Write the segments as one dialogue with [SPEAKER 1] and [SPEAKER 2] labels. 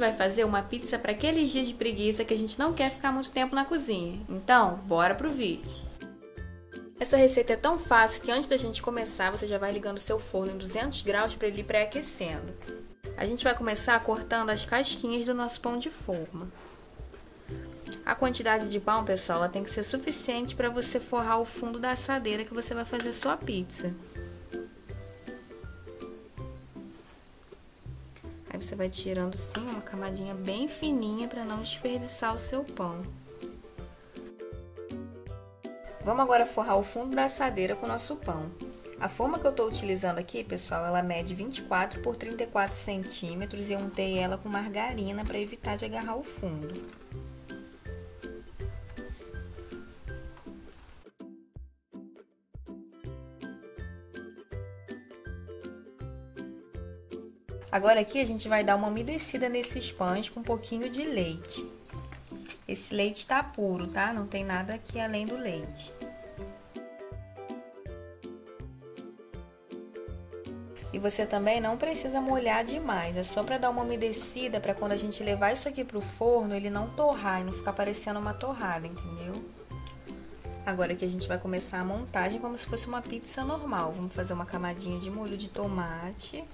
[SPEAKER 1] vai fazer uma pizza para aqueles dias de preguiça que a gente não quer ficar muito tempo na cozinha. Então, bora pro vídeo. Essa receita é tão fácil que antes da gente começar, você já vai ligando o seu forno em 200 graus para ele ir pré-aquecendo. A gente vai começar cortando as casquinhas do nosso pão de forma. A quantidade de pão, pessoal, ela tem que ser suficiente para você forrar o fundo da assadeira que você vai fazer sua pizza. Você vai tirando assim uma camadinha bem fininha para não desperdiçar o seu pão. Vamos agora forrar o fundo da assadeira com o nosso pão. A forma que eu estou utilizando aqui, pessoal, ela mede 24 por 34 centímetros e eu untei ela com margarina para evitar de agarrar o fundo. Agora aqui a gente vai dar uma umedecida nesses pães com um pouquinho de leite. Esse leite tá puro, tá? Não tem nada aqui além do leite. E você também não precisa molhar demais, é só para dar uma umedecida para quando a gente levar isso aqui pro forno, ele não torrar e não ficar parecendo uma torrada, entendeu? Agora que a gente vai começar a montagem como se fosse uma pizza normal. Vamos fazer uma camadinha de molho de tomate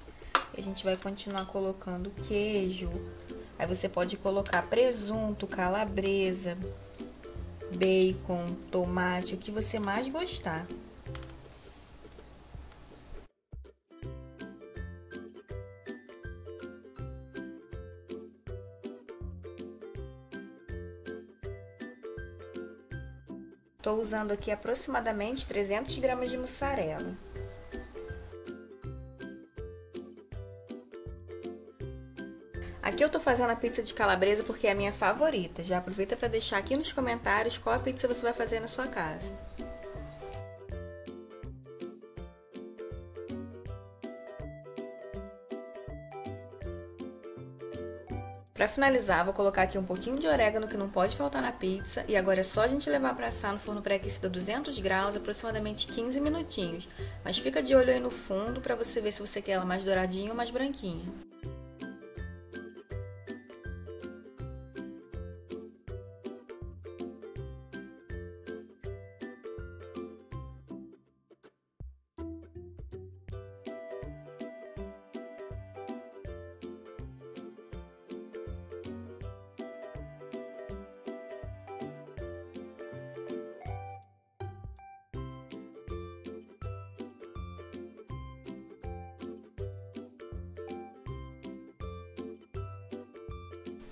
[SPEAKER 1] a gente vai continuar colocando queijo. Aí você pode colocar presunto, calabresa, bacon, tomate, o que você mais gostar. Estou usando aqui aproximadamente 300 gramas de mussarela. Aqui eu tô fazendo a pizza de calabresa porque é a minha favorita. Já aproveita para deixar aqui nos comentários qual a pizza você vai fazer na sua casa. Para finalizar, vou colocar aqui um pouquinho de orégano que não pode faltar na pizza e agora é só a gente levar para assar no forno pré-aquecido a 200 graus, aproximadamente 15 minutinhos. Mas fica de olho aí no fundo para você ver se você quer ela mais douradinha ou mais branquinha.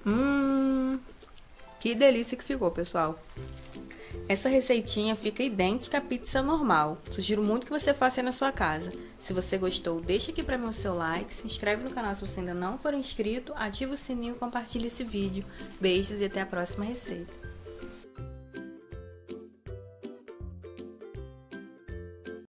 [SPEAKER 1] Hum, que delícia que ficou, pessoal. Essa receitinha fica idêntica à pizza normal. Sugiro muito que você faça aí na sua casa. Se você gostou, deixa aqui pra mim o seu like, se inscreve no canal se você ainda não for inscrito, ativa o sininho e compartilha esse vídeo. Beijos e até a próxima receita.